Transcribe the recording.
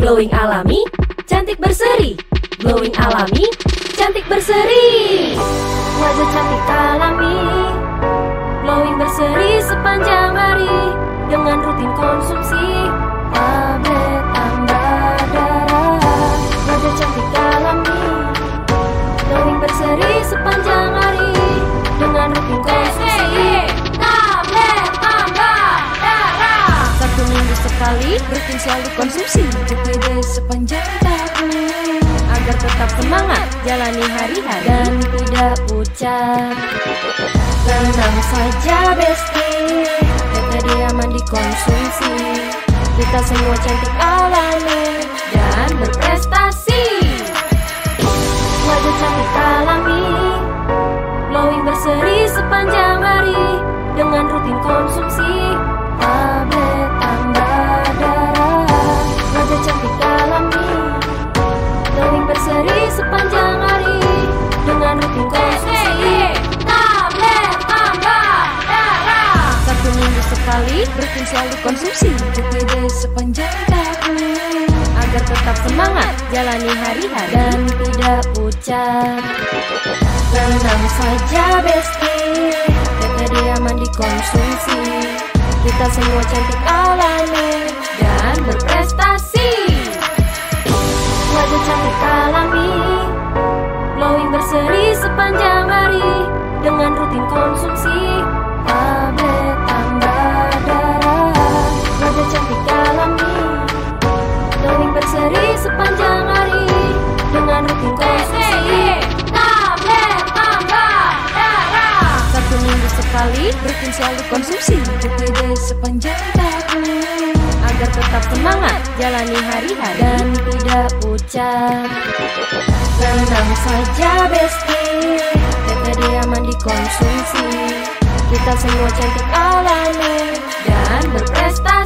Glowing alami, cantik berseri. Glowing alami, cantik berseri. Wajah cantik alami Glowing berseri sepanjang hari. Dengan rutin konsumsi Tablet tambah darah. Wajah cantik alami Glowing berseri sepanjang hari konsumsi TPD sepanjang tahun Agar tetap semangat jalani hari-hari Dan tidak pucat Tenang saja besti. TPD aman dikonsumsi. Kita semua cantik alami. Dan berprestasi. Wajah cantik alami. Glowing berseri sepanjang hari Dengan rutin konsumsi sepanjang hari Dengan rutin konsumsi Tablet tambah darah. Satu minggu sekali rutin selalu konsumsi TPD sepanjang tahun Agar tetap semangat jalani hari-hari Dan tidak pucat. Tenang saja besti TPD aman dikonsumsi. Kita semua cantik alami sekali rutin selalu konsumsi TPD sepanjang tahun. Agar tetap semangat jalani hari-hari Dan tidak pucat. Tenang saja besti TPD aman dikonsumsi. Kita semua cantik alami Dan berprestasi